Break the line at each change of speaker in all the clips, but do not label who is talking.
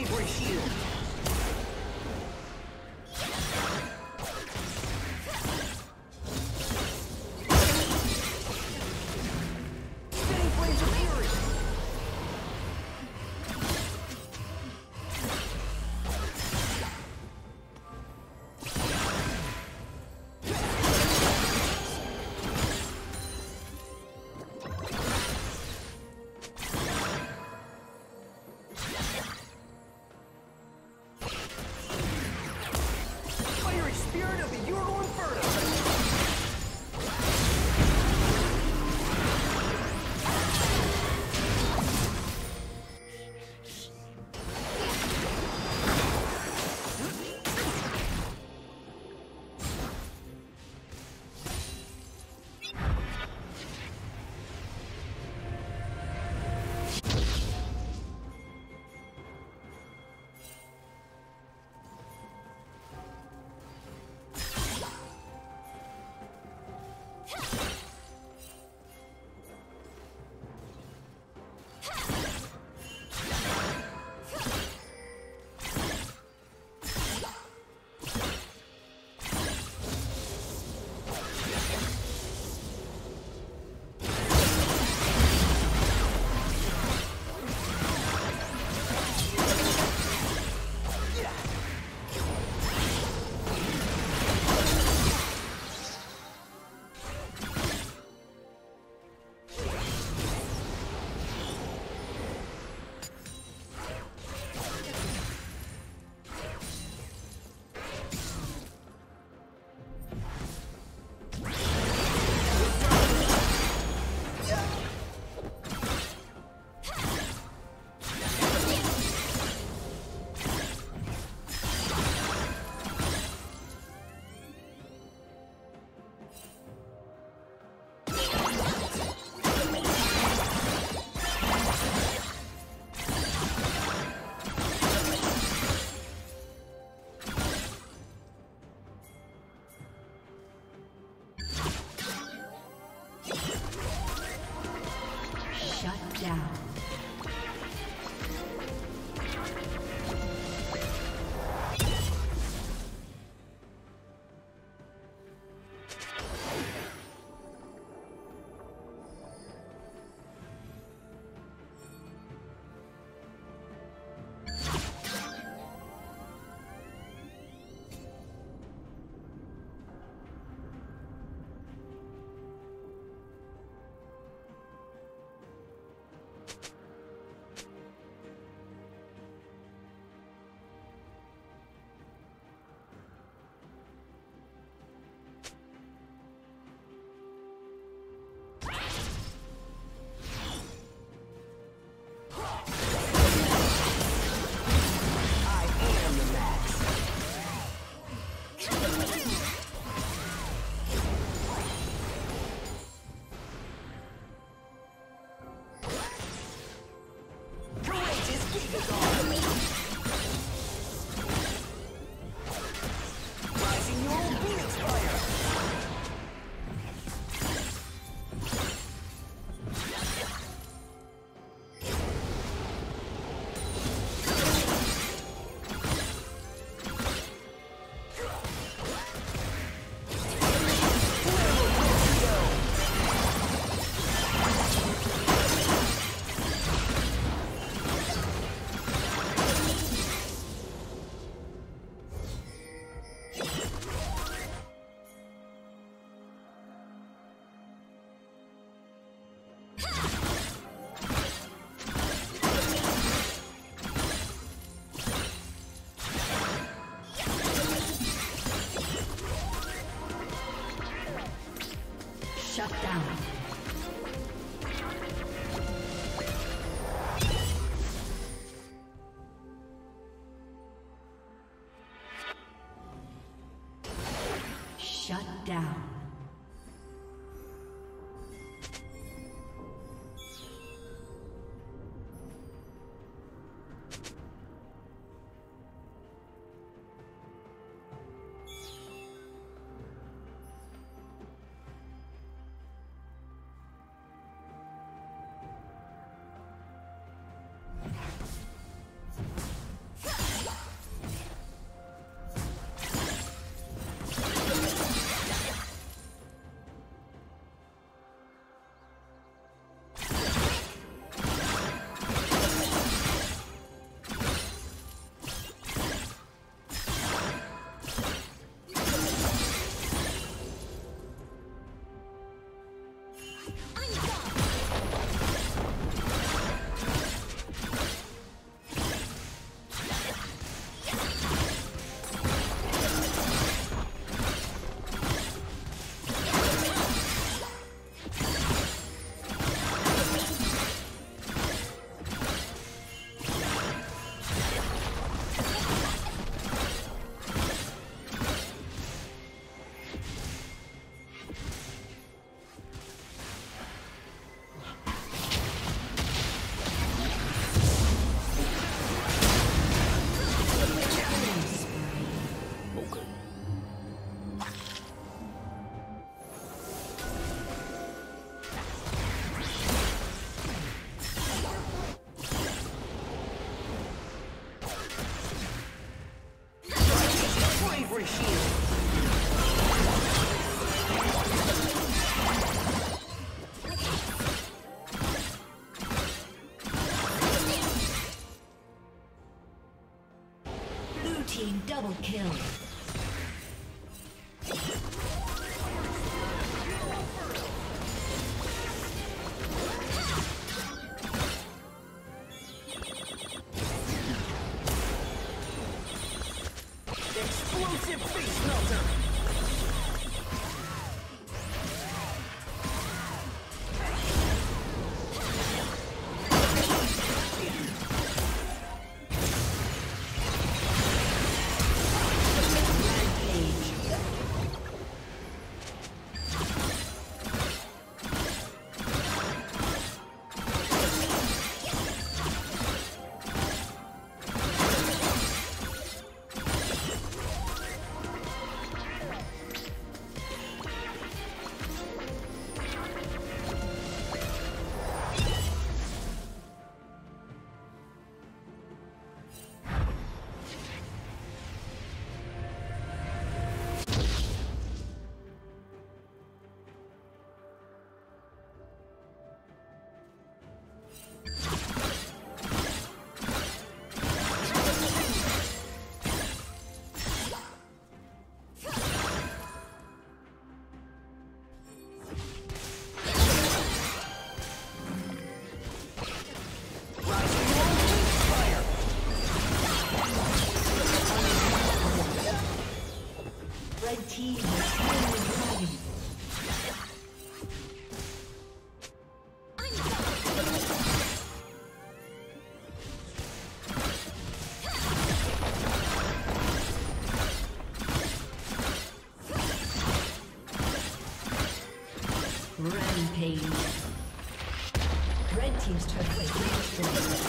Bravery shield!
Down. Team double kill. Rampage. Red Team's turret
is destroyed.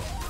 Yeah.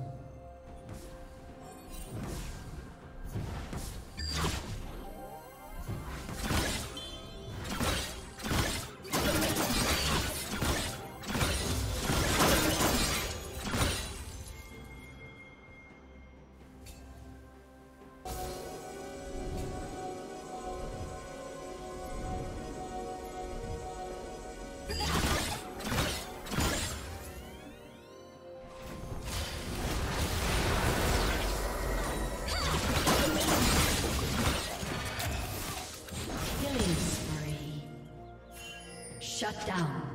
Shut down.